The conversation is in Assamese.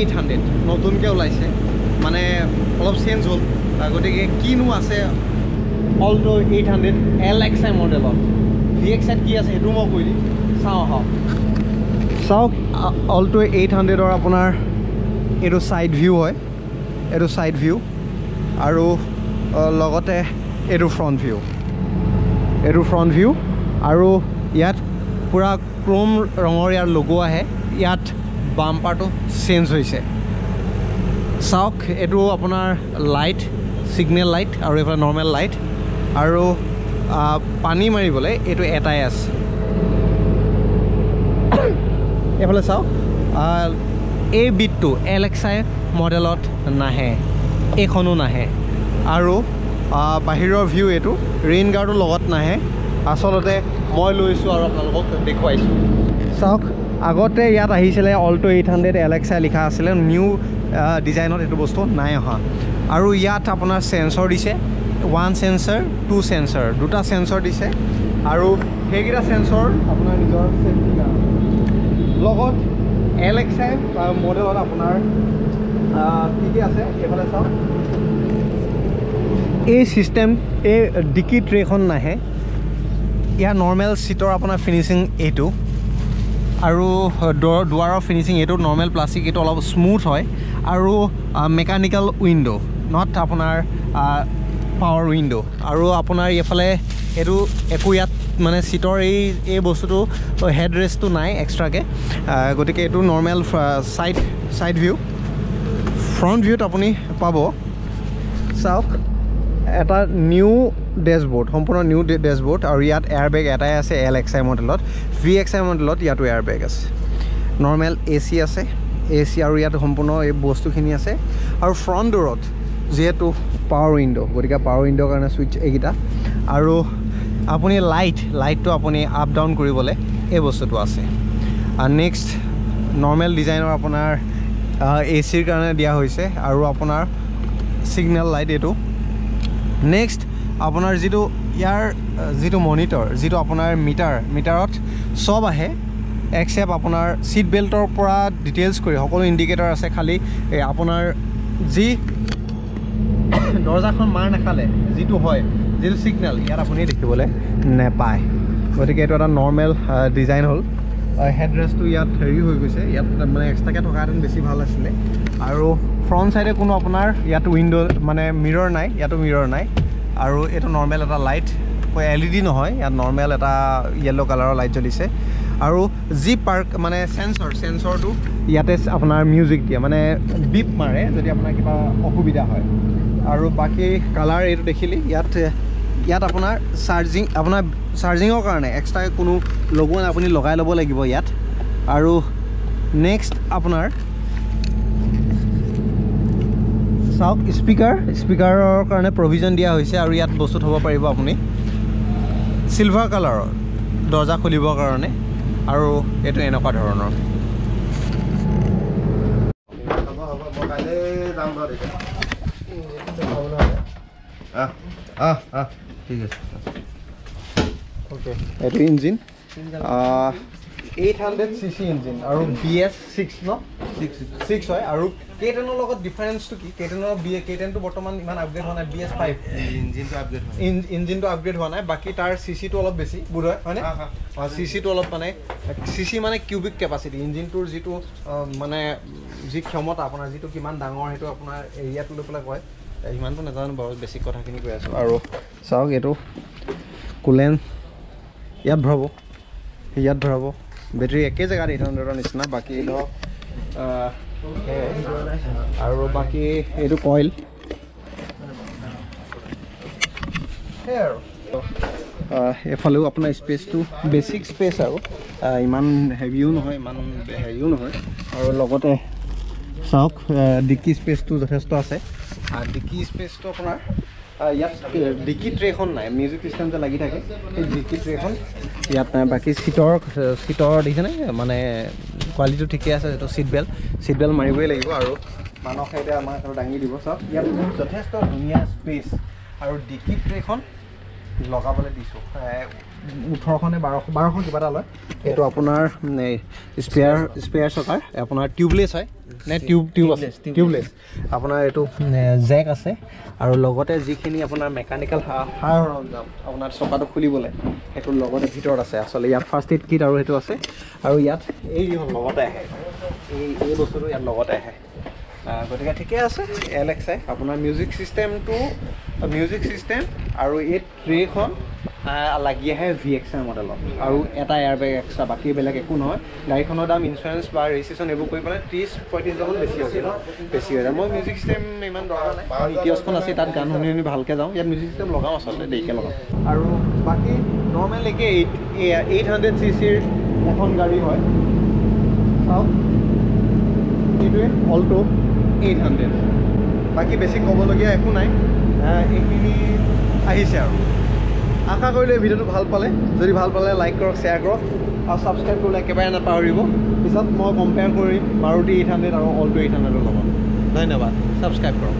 এইট হাণ্ড্ৰেড নতুনকৈ ওলাইছে। মানে অলপ চেঞ্জ হ'ল। গতিকে কিনো আছে Alto' eight hundred L X I মডেলত V X আইত কি আছে সেইটো মই কৈ দিম। চাওঁ আহক। চাওক অল্ট' এইট হাণ্ড্ৰেডৰ আপোনাৰ এইটো ছাইড ভিউ হয়। এইটো ছাইড ভিউ আৰু লগতে এইটো ফ্ৰণ্ট ভিউ এইটো ফ্ৰণ্ট ভিউ আৰু ইয়াত পূৰা ক্ৰ'ম ৰঙৰ ইয়াৰ লগো আহে। ইয়াত বাম্পাৰটো চেঞ্জ হৈছে। চাওক এইটো আপোনাৰ লাইট ছিগনেল লাইট আৰু এইফালে নৰ্মেল লাইট আৰু পানী মাৰিবলৈ এইটো এটাই আছে। এইফালে চাওক এই বিটটো এল এক্স আই মডেলত নাহে এইখনো নাহে। আৰু বাহিৰৰ ভিউ এইটো ৰেইন গাৰ্ডো লগত নাহে। আচলতে মই লৈছোঁ আৰু আপোনালোকক দেখুৱাইছোঁ। চাওক আগতে ইয়াত আহিছিলে alto' eight hundred L X I লিখা আছিলে নিউ ডিজাইনত এইটো বস্তু নাই অহা। আৰু ইয়াত আপোনাৰ চেঞ্চৰ দিছে ওৱান চেঞ্চৰ টু চেঞ্চৰ দুটা চেঞ্চৰ দিছে। আৰু সেইকেইটা চেঞ্চৰ আপোনাৰ নিজৰ চেফটি লগত এল এক্স আই মডেলত আপোনাৰ কি কি আছে এইফালে চাওক। এই ছিষ্টেম এই ডিকি ট্ৰেখন নাহে। ইয়াৰ নৰ্মেল চিটৰ আপোনাৰ ফিনিচিং এইটো। আৰু দুৱাৰৰ ফিনিচিং এইটো নৰ্মেল প্লাষ্টিক এইটো অলপ স্মুথ হয়। আৰু মেকানিকেল উইণ্ড' নট আপোনাৰ পাৱাৰ উইণ্ড' আৰু আপোনাৰ এইফালে এইটো একো ইয়াত মানে চিটৰ এই এই বস্তুটো হেড ৰেষ্টটো নাই এক্সট্ৰাকৈ গতিকে এইটো normal side side view front ভিউত আপুনি পাব। চাওক এটা নিউ ডেছবৰ্ড সম্পূৰ্ণ নিউ ডেছবৰ্ড আৰু ইয়াত এয়াৰ বেগ এটাই আছে এল এক্স আই মডেলত ভি এক্স আই মডেলত ইয়াতো এয়াৰ বেগ আছে। নৰ্মেল এ চি আছে। এ চি আৰু ইয়াত সম্পূৰ্ণ এই বস্তুখিনি আছে। আৰু ফ্ৰণ্ট ডোৰত যিহেতু পাৱাৰ উইণ্ড' গতিকে পাৱাৰ উইণ্ড'ৰ কাৰণে ছুইচ এইকেইটা। আৰু আপুনি লাইট লাইটটো আপুনি আপ ডাউন কৰিবলৈ এই বস্তুটো আছে। নেক্সট নৰ্মেল ডিজাইনৰ আপোনাৰ এ চিৰ কাৰণে দিয়া হৈছে। আৰু আপোনাৰ ছিগনেল লাইট এইটো। নেক্সট আপোনাৰ যিটো ইয়াৰ যিটো মনিটৰ যিটো আপোনাৰ মিটাৰ মিটাৰত চব আহে। একচেপ্ট আপোনাৰ ছিট বেল্টৰ পৰা ডিটেইলছ কৰি সকলো ইণ্ডিকেটৰ আছে খালি আপোনাৰ যি দৰ্জাখন মাৰ নাখালে যিটো হয় যিটো ছিগনেল ইয়াত আপুনি দেখিবলৈ নেপায়। গতিকে এইটো এটা নৰ্মেল ডিজাইন হ'ল। হেডৰেষ্টটো ইয়াত হেৰি হৈ গৈছে ইয়াত মানে এক্সট্ৰাকৈ থকাহেঁতেন বেছি ভাল আছিলে। আৰু ফ্ৰণ্ট ছাইডে কোনো আপোনাৰ ইয়াত উইণ্ড' মানে মিৰৰ নাই ইয়াতো মিৰৰ নাই। আৰু এইটো নৰ্মেল এটা লাইট এল ই ডি নহয় ইয়াত নৰ্মেল এটা য়েল্ল' কালাৰৰ লাইট জ্বলিছে। আৰু যি পাৰ্ক মানে চেঞ্চৰ চেঞ্চৰটো ইয়াতে আপোনাৰ মিউজিক দিয়ে মানে বিপ মাৰে যদি আপোনাৰ কিবা অসুবিধা হয়। আৰু বাকী কালাৰ এইটো দেখিলি ইয়াত ইয়াত আপোনাৰ চাৰ্জিং আপোনাৰ চাৰ্জিঙৰ কাৰণে এক্সট্ৰাকৈ কোনো লগোৱা আপুনি লগাই ল'ব লাগিব ইয়াত। আৰু নেক্সট আপোনাৰ চাওক স্পীকাৰ স্পীকাৰৰ কাৰণে প্ৰভিজন দিয়া হৈছে আৰু ইয়াত বস্তু থ'ব পাৰিব আপুনি। চিলভাৰ কালাৰৰ দৰ্জা খুলিবৰ কাৰণে আৰু এইটো এনেকুৱা ধৰণৰ। ঠিক আছে। এইটো engine eight hundred C C engine আৰু বি এছ ছিক্স ন? ছিক্স হয় আৰু কেটেনৰ লগত ডিফাৰেঞ্চটো কি? কেটেনৰ বি কেটেনটো বৰ্তমান ইমান আপগ্ৰেড হোৱা নাই বি এছ ফাইভ ইঞ্জিনটো আপগ্ৰেড ইঞ্জিনটো আপগ্ৰেড হোৱা নাই। বাকী তাৰ চি চিটো অলপ বেছি বোধ হয় হয়নে। অঁ চি চিটো অলপ মানে চি চি মানে কিউবিক কেপাচিটি ইঞ্জিনটোৰ যিটো মানে যি ক্ষমতা আপোনাৰ যিটো কিমান ডাঙৰ সেইটো আপোনাৰ এৰিয়াটো লৈ পেলাই কয়। সিমানটো নাজানো বাৰু বেছিক কথাখিনি কৈ আছোঁ। আৰু চাওক এইটো কুলেন ইয়াত ভৰাব ইয়াত ভৰাব। বেটেৰী একে জেগাত এইট হাণ্ড্ৰেডৰ নিচিনা বাকী ধৰক। আৰু বাকী এইটো কইল সেয়াই আৰু। আহ, এফালেও আপোনাৰ স্পেচটো বেছিক স্পেচ আৰু। ইমান হেভিও নহয় ইমান হেৰিও নহয়। আৰু লগতে চাওক ডিকি স্পেচটো যথেষ্ট আছে। ডিকি স্পেচটো আপোনাৰ ইয়াত ডিকি ট্ৰেখন নাই মিউজিক চিষ্টেম যে লাগি থাকে সেই ডিকি ট্ৰেখন। ইয়াত বাকী চিটৰ চিটৰ দেখিছেনে মানে কোৱালিটিটো ঠিকে আছে যিটো চিট বেল্ট চিট বেল্ট মাৰিবই লাগিব আৰু মানুহক এতিয়া আমাক আৰু দাঙি দিব। চাওক ইয়াত যথেষ্ট ধুনীয়া স্পেচ আৰু ডিকি ট্ৰেখন লগাবলৈ দিছোঁ। ওঠৰশ নে বাৰশ বাৰশ কিবা এটা লয়। এইটো আপোনাৰ স্পেয়াৰ স্পেয়াৰ চকাৰ আপোনাৰ টিউবলেছ হয়। নে টিউব টিউব আছে? টিউবলেছ আপোনাৰ এইটো জেক আছে। আৰু লগতে যিখিনি আপোনাৰ মেকানিকেল সা সা সৰঞ্জাম আপোনাৰ চকাটো খুলিবলৈ সেইটো লগতে ভিতৰত আছে। আচলতে ইয়াত ফাৰ্ষ্ট এইড কিট আৰু সেইটো আছে। আৰু ইয়াত এই লগতে আহে। এই এই বস্তুটো ইয়াত লগতে আহ, গতিকে ঠিকে আছে এল এক্স আই আপোনাৰ মিউজিক চিষ্টেমটো মিউজিক চিষ্টেম আৰু এই ট্ৰেখন লাগি আহে ভি এক্স আই মডেলত আৰু এটা এয়াৰ বেগ এক্সট্ৰা বাকী বেলেগ একো নহয়। গাড়ীখনৰ দাম ইঞ্চুৰেঞ্চ বা ৰেজিষ্ট্ৰেশ্যন এইবোৰ কৰি পেলাই ত্ৰিছ পঁয়ত্ৰিছ হাজাৰমান বেছি হৈছে বেছি হৈ যায়। মই মিউজিক চিষ্টেম ইমান দৰকাৰ নাই। ইতিহাসখন আছে তাত গান শুনি শুনি ভালকৈ যাওঁ। ইয়াত মিউজিক চিষ্টেম লগাওঁ আচলতে দেৰিকৈ লগাওঁ। আৰু বাকী নৰ্মেল একে এইট এইট হাণ্ড্ৰেড চি চিৰ এখন গাড়ী হয়। চাওক এইটোৱে অল্টো এইট হাণ্ড্ৰেড বাকী বেছি ক'বলগীয়া একো নাই। এইখিনি আহিছে আৰু। আশা কৰিলোঁ এই ভিডিঅ'টো ভাল পালে। যদি ভাল পালে লাইক কৰক শ্বেয়াৰ কৰক। আৰু ছাবস্ক্ৰাইব কৰিবলৈ একেবাৰে নাপাহৰিব। পিছত মই কম্পেয়াৰ কৰিম মাৰুতি এইট হাণ্ড্ৰেড আৰু অল্টো এইট হাণ্ড্ৰেডৰ লগত। ধন্যবাদ। ছাবস্ক্ৰাইব কৰক।